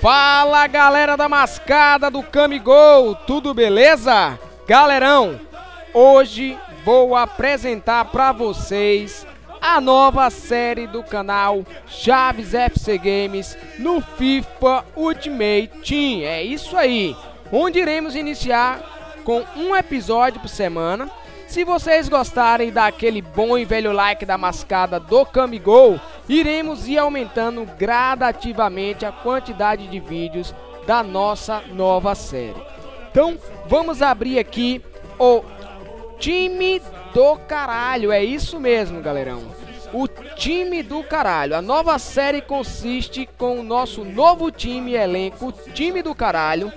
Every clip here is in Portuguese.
Fala galera da mascada do Camigol, tudo beleza? Galerão, hoje vou apresentar para vocês a nova série do canal Chaves FC Games no FIFA Ultimate Team. É isso aí, onde iremos iniciar com um episódio por semana. Se vocês gostarem daquele bom e velho like da mascada do Camigol, iremos ir aumentando gradativamente a quantidade de vídeos da nossa nova série. Então, vamos abrir aqui o time do caralho, é isso mesmo, galerão. O time do caralho. A nova série consiste com o nosso novo time elenco, time do caralho,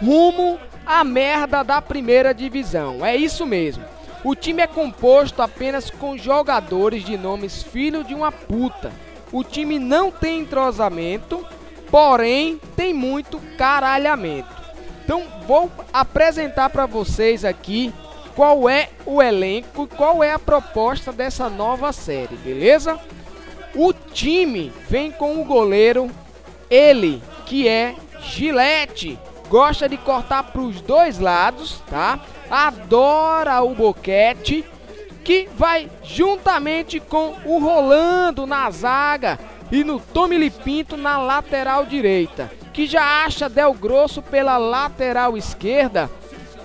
rumo à merda da primeira divisão. É isso mesmo. O time é composto apenas com jogadores de nomes filho de uma puta. O time não tem entrosamento, porém tem muito caralhamento. Então vou apresentar para vocês aqui qual é o elenco, qual é a proposta dessa nova série, beleza? O time vem com o goleiro, ele que é Gillette, gosta de cortar para os dois lados, tá? adora o boquete, que vai juntamente com o Rolando na zaga e no Tommy Lipinto na lateral direita, que já acha Del Grosso pela lateral esquerda.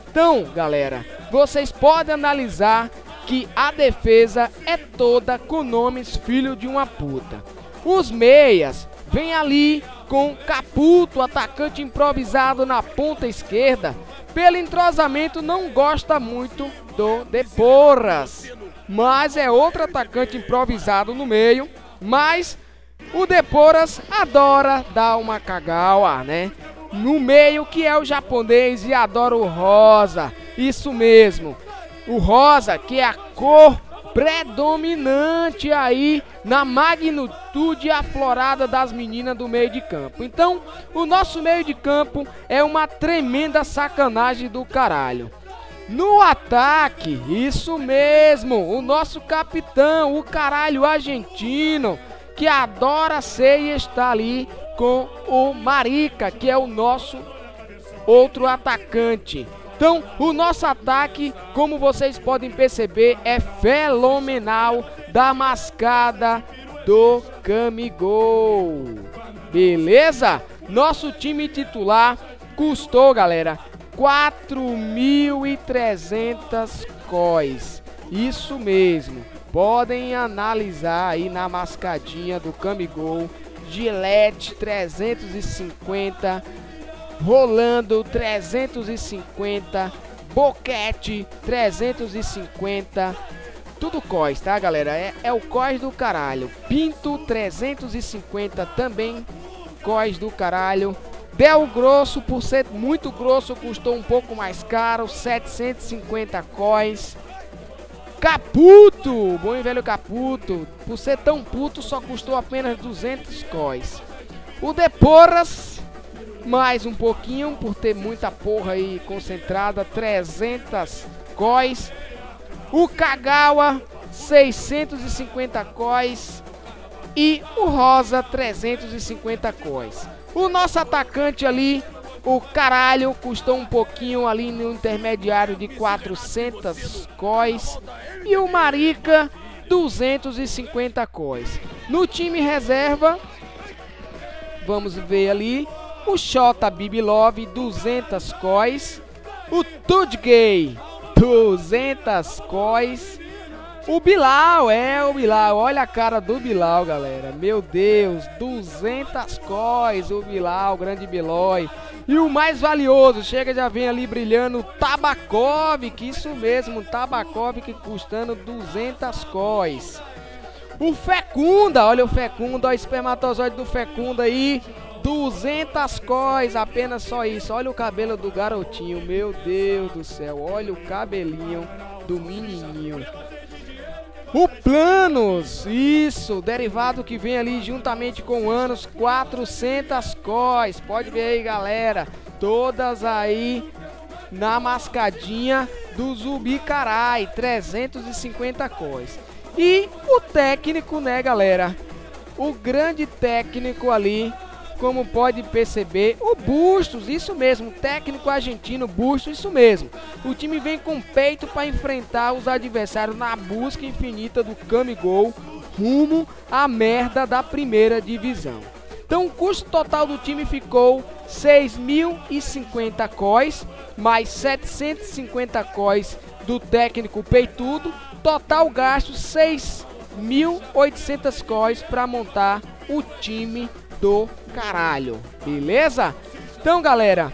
Então, galera, vocês podem analisar que a defesa é toda com nomes filho de uma puta. Os meias vêm ali com Caputo, atacante improvisado na ponta esquerda, pelo entrosamento não gosta muito do Deporras. Mas é outro atacante improvisado no meio. Mas o Deporas adora dar uma cagaua, né? No meio que é o japonês e adora o rosa. Isso mesmo. O rosa que é a cor predominante aí na magnitude aflorada das meninas do meio de campo. Então, o nosso meio de campo é uma tremenda sacanagem do caralho. No ataque, isso mesmo, o nosso capitão, o caralho argentino, que adora ser e está ali com o Marica, que é o nosso outro atacante. Então, o nosso ataque, como vocês podem perceber, é fenomenal da mascada do Camigol. Beleza? Nosso time titular custou, galera, 4.300 cois. Isso mesmo. Podem analisar aí na mascadinha do Camigol. Gillette 350 Rolando 350, Boquete 350, tudo COS, tá galera? É, é o COS do caralho. Pinto 350 também, COS do caralho. Del Grosso, por ser muito grosso, custou um pouco mais caro, 750 COS. Caputo, bom e velho Caputo, por ser tão puto, só custou apenas 200 COS. O Deporas mais um pouquinho por ter muita porra aí concentrada, 300 cois. O Kagawa 650 cois e o Rosa 350 cois. O nosso atacante ali, o caralho, custou um pouquinho ali no intermediário de 400 cois e o Marica 250 cois. No time reserva, vamos ver ali, o Xota Bibilov 200 cois, o Tudgay 200 cois, o Bilal, é o Bilal, olha a cara do Bilal, galera, meu Deus, 200 cois, o Bilal, grande Bilói, e o mais valioso, chega já vem ali brilhando, o Tabakov, que isso mesmo, Tabakov que custando 200 cois. O Fecunda, olha o Fecunda, o espermatozoide do Fecunda aí, 200 cois, apenas só isso. Olha o cabelo do garotinho, meu Deus do céu. Olha o cabelinho do menininho. O Planos, isso, derivado que vem ali juntamente com anos, 400 cois. Pode ver aí, galera. Todas aí na mascadinha do Zubicarai, 350 cois. E o técnico, né, galera? O grande técnico ali como pode perceber, o Bustos, isso mesmo, técnico argentino Bustos, isso mesmo. O time vem com peito para enfrentar os adversários na busca infinita do Camigol rumo à merda da primeira divisão. Então o custo total do time ficou 6.050 cois, mais 750 cois do técnico peitudo, total gasto 6.800 cois para montar o time do caralho, beleza? Então, galera,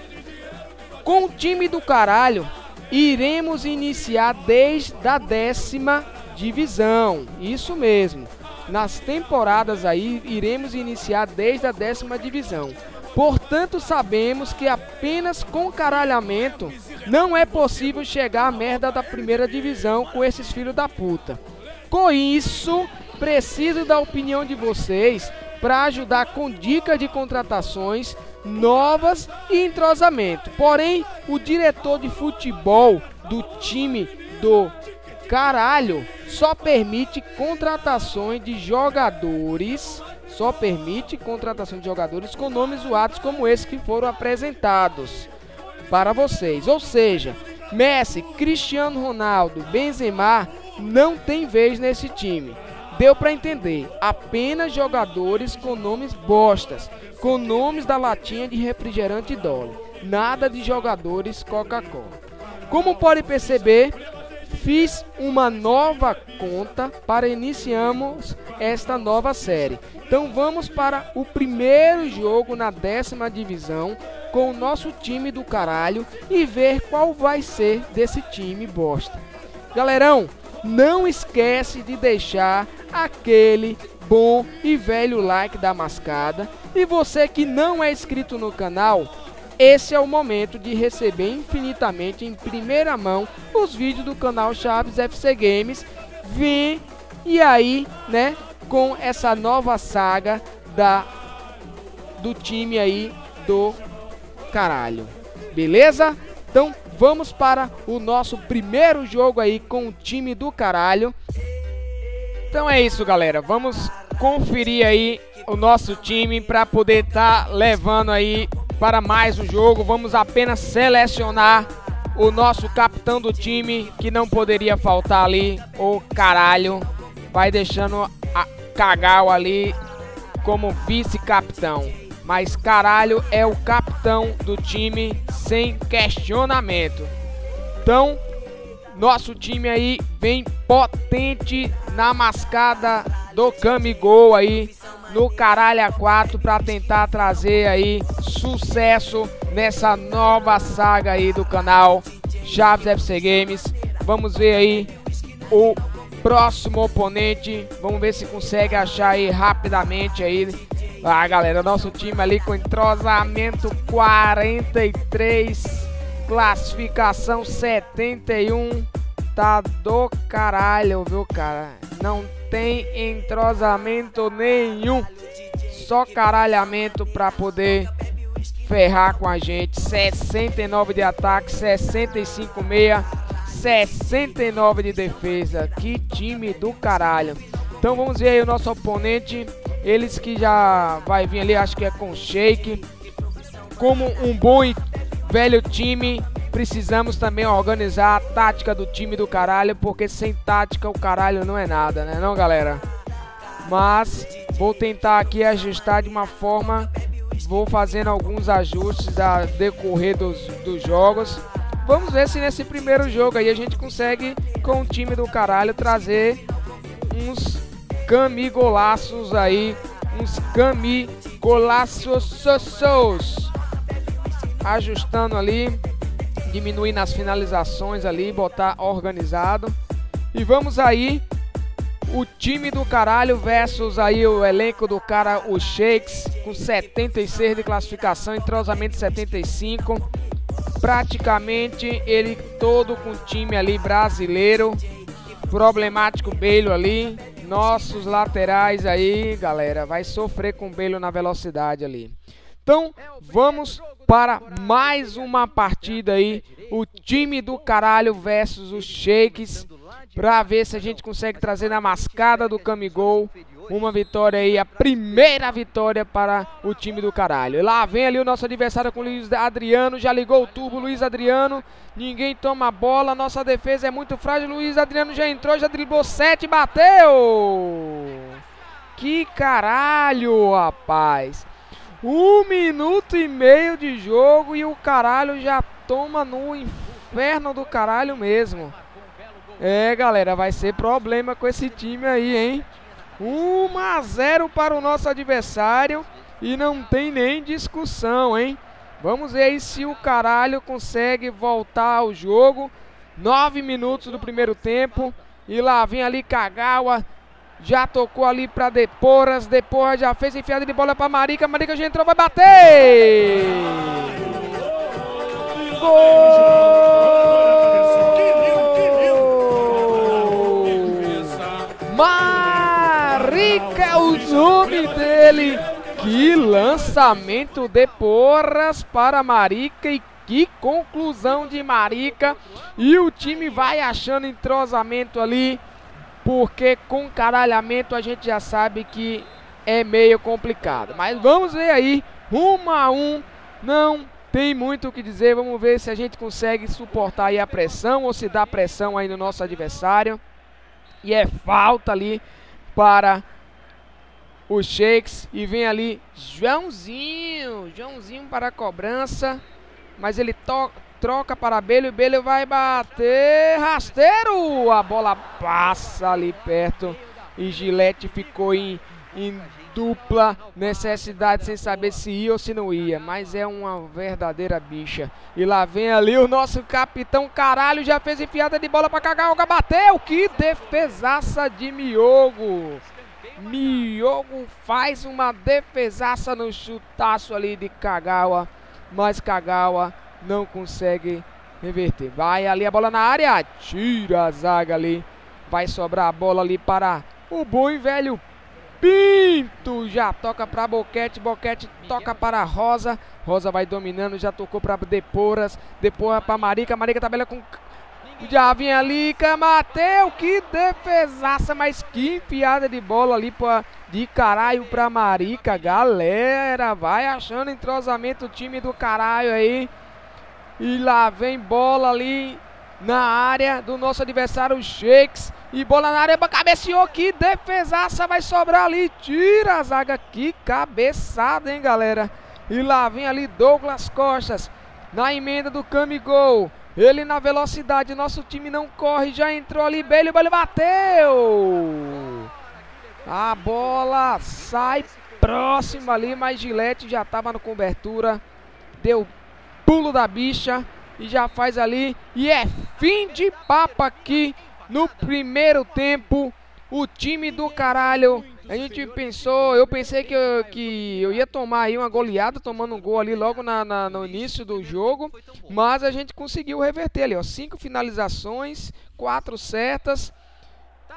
com o time do caralho, iremos iniciar desde a décima divisão, isso mesmo. Nas temporadas aí, iremos iniciar desde a décima divisão. Portanto, sabemos que apenas com caralhamento não é possível chegar à merda da primeira divisão com esses filhos da puta. Com isso, preciso da opinião de vocês para ajudar com dicas de contratações novas e entrosamento. Porém, o diretor de futebol do time do caralho só permite contratações de jogadores, só permite contratação de jogadores com nomes zoados como esses que foram apresentados para vocês. Ou seja, Messi, Cristiano Ronaldo, Benzema não tem vez nesse time. Deu para entender, apenas jogadores com nomes bostas, com nomes da latinha de refrigerante Dolly, nada de jogadores Coca-Cola. Como pode perceber, fiz uma nova conta para iniciarmos esta nova série. Então vamos para o primeiro jogo na décima divisão com o nosso time do caralho e ver qual vai ser desse time bosta. Galerão, não esquece de deixar aquele bom e velho like da mascada. E você que não é inscrito no canal, esse é o momento de receber infinitamente em primeira mão os vídeos do canal Chaves FC Games. Vem e aí, né, com essa nova saga da do time aí do caralho. Beleza? Então vamos para o nosso primeiro jogo aí com o time do caralho. Então é isso, galera. Vamos conferir aí o nosso time para poder estar tá levando aí para mais um jogo. Vamos apenas selecionar o nosso capitão do time, que não poderia faltar ali, o caralho. Vai deixando a Cagal ali como vice-capitão. Mas caralho é o capitão do time sem questionamento. Então, nosso time aí vem potente na mascada do Camigol aí no Caralho A4 para tentar trazer aí sucesso nessa nova saga aí do canal Chaves FC Games. Vamos ver aí o próximo oponente. Vamos ver se consegue achar aí rapidamente aí. Ah, galera, nosso time ali com entrosamento 43 Classificação 71. Tá do caralho, viu, cara? Não tem entrosamento nenhum. Só caralhamento pra poder ferrar com a gente. 69 de ataque, 65 meia, 69 de defesa. Que time do caralho. Então vamos ver aí o nosso oponente. Eles que já vai vir ali, acho que é com shake. Como um bom velho time, precisamos também organizar a tática do time do caralho, porque sem tática o caralho não é nada, né não, galera? Mas vou tentar aqui ajustar de uma forma, vou fazendo alguns ajustes a decorrer dos, dos jogos. Vamos ver se nesse primeiro jogo aí a gente consegue, com o time do caralho, trazer uns camigolaços aí, uns camigolaços ajustando ali, diminuir nas finalizações ali, botar organizado. E vamos aí, o time do caralho versus aí o elenco do cara, o Shakes, com 76 de classificação, entrosamento 75. Praticamente ele todo com time ali brasileiro. Problemático Belo ali. Nossos laterais aí, galera, vai sofrer com o Belo na velocidade ali. Então, vamos para mais uma partida aí. O time do caralho versus os Shakes. Pra ver se a gente consegue trazer na mascada do Camigol uma vitória aí, a primeira vitória para o time do caralho. Lá vem ali o nosso adversário com o Luiz Adriano, já ligou o tubo, Luiz Adriano, ninguém toma a bola, nossa defesa é muito frágil, Luiz Adriano já entrou, já driblou sete, bateu! Que caralho, rapaz! Um minuto e meio de jogo e o caralho já toma no inferno do caralho mesmo. É, galera, vai ser problema com esse time aí, hein? 1 a 0 para o nosso adversário e não tem nem discussão, hein? Vamos ver aí se o caralho consegue voltar ao jogo. 9 minutos do primeiro tempo e lá vem ali Kagawa. Já tocou ali para Deporas. Deporas já fez enfiada de bola para Marica. Marica já entrou, vai bater! Gol! Nome dele. Que lançamento de porras para Marica e que conclusão de Marica. E o time vai achando entrosamento ali, porque com caralhamento a gente já sabe que é meio complicado. Mas vamos ver aí, um a um, não tem muito o que dizer. Vamos ver se a gente consegue suportar aí a pressão ou se dá pressão aí no nosso adversário. E é falta ali para os Shakes. E vem ali Joãozinho. Joãozinho para a cobrança. Mas ele troca para Belho. Belho vai bater. Rasteiro. A bola passa ali perto. E Gilete ficou em, em dupla necessidade sem saber se ia ou se não ia. Mas é uma verdadeira bicha. E lá vem ali o nosso capitão caralho. Já fez enfiada de bola para Kagaoka. Bateu. Que defesaça de Miogo. Miogo faz uma defesaça no chutaço ali de Kagawa. Mas Kagawa não consegue reverter. Vai ali a bola na área. Tira a zaga ali. Vai sobrar a bola ali para o bom e velho Pinto. Já toca para Boquete. Boquete toca para Rosa. Rosa vai dominando. Já tocou para Deporas. Deporas para Marica. Marica tabela com já vinha ali, Mateu, que defesaça, mas que enfiada de bola ali pra, de caralho pra Marica. Galera, vai achando entrosamento o time do caralho aí. E lá vem bola ali na área do nosso adversário, Shakes. E bola na área, cabeceou, que defesaça, vai sobrar ali. Tira a zaga, que cabeçada, hein, galera. E lá vem ali Douglas Costas, na emenda do Camigol. Ele na velocidade, nosso time não corre, já entrou ali, Belho, Belho bateu! A bola sai próxima ali, mas Gilete já estava na cobertura, deu pulo da bicha e já faz ali. E é fim de papo aqui no primeiro tempo. O time do caralho a gente pensou, eu pensei que eu, que eu ia tomar aí uma goleada, tomando um gol ali logo na, na, no início do jogo, mas a gente conseguiu reverter ali, ó, cinco finalizações, quatro certas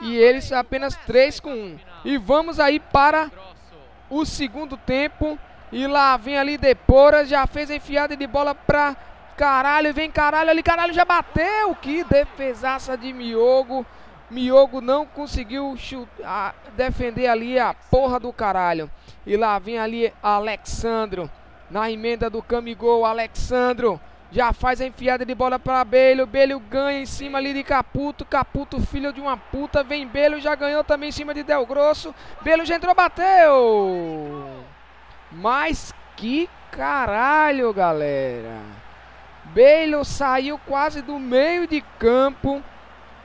e eles apenas três com um. E vamos aí para o segundo tempo e lá vem ali Deporas, já fez enfiada de bola pra caralho, vem caralho ali, caralho já bateu, que defesaça de Miogo. Miogo não conseguiu chutar, defender ali a porra do caralho. E lá vem ali Alexandro. Na emenda do Camigol, Alexandro. Já faz a enfiada de bola para Belho. Belho ganha em cima ali de Caputo. Caputo, filho de uma puta. Vem Belho, já ganhou também em cima de Del Grosso. Belho já entrou, bateu. Mas que caralho, galera. Belho saiu quase do meio de campo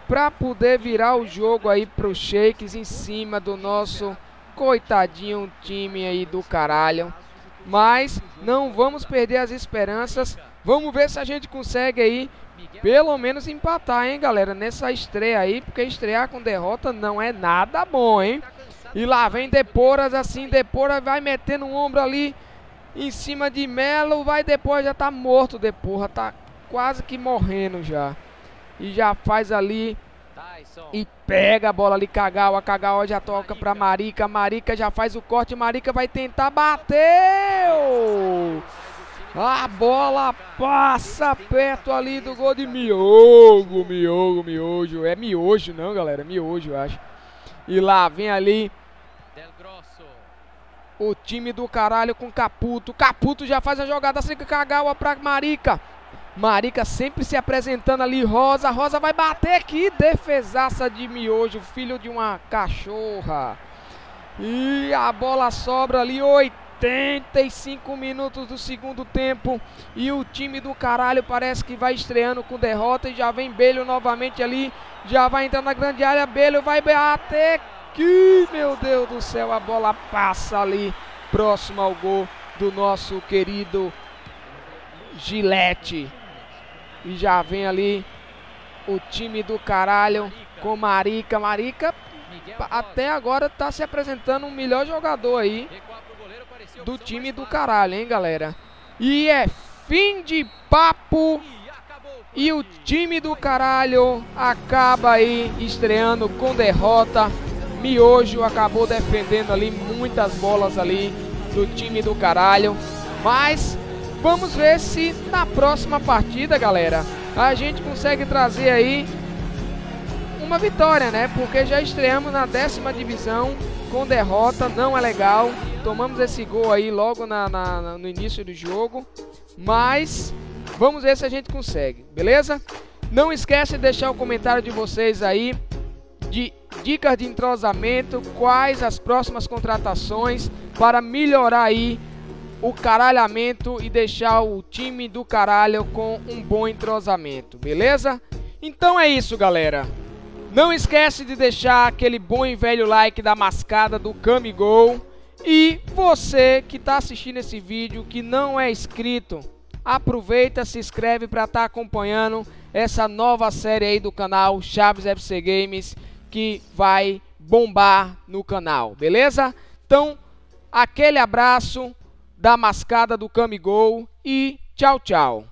para poder virar o jogo aí pro Shakes em cima do nosso coitadinho time aí do caralho. Mas não vamos perder as esperanças. Vamos ver se a gente consegue aí pelo menos empatar, hein, galera, nessa estreia aí, porque estrear com derrota não é nada bom, hein? E lá vem Deporas assim, Deporas vai metendo um ombro ali em cima de Melo, vai depois já tá morto Deporra, tá quase que morrendo já e já faz ali. E pega a bola ali, Kagawa, Kagawa já toca pra Marica, Marica já faz o corte, Marica vai tentar, bateu! A bola passa perto ali do gol de Miogo, Miogo, Miojo, é Miojo não galera, Miojo eu acho. E lá vem ali O time do caralho com Caputo. Caputo já faz a jogada. Sem Kagawa pra Marica. Marica sempre se apresentando ali. Rosa. Rosa vai bater. Que defesaça de miojo. Filho de uma cachorra. E a bola sobra ali. 85 minutos do segundo tempo. E o time do caralho parece que vai estreando com derrota. E já vem Belho novamente ali. Já vai entrar na grande área. Belho vai bater que, meu Deus do céu, a bola passa ali, próximo ao gol do nosso querido Gilete. E já vem ali o time do caralho com Marica. Marica até agora está se apresentando um melhor jogador aí do time do caralho, hein, galera? E é fim de papo. E o time do caralho acaba aí estreando com derrota Miojo acabou defendendo ali muitas bolas ali do time do caralho. Mas vamos ver se na próxima partida, galera, a gente consegue trazer aí uma vitória, né? Porque já estreamos na décima divisão com derrota, não é legal. Tomamos esse gol aí logo na, na, no início do jogo. Mas vamos ver se a gente consegue, beleza? Não esquece de deixar o comentário de vocês aí de dicas de entrosamento, quais as próximas contratações para melhorar aí o caralhamento e deixar o time do caralho com um bom entrosamento, beleza? Então é isso, galera. Não esquece de deixar aquele bom e velho like da mascada do Camigol. E você que está assistindo esse vídeo que não é inscrito, aproveita, se inscreve para estar tá acompanhando essa nova série aí do canal Chaves FC Games que vai bombar no canal, beleza? Então, aquele abraço da mascada do Camigol e tchau, tchau.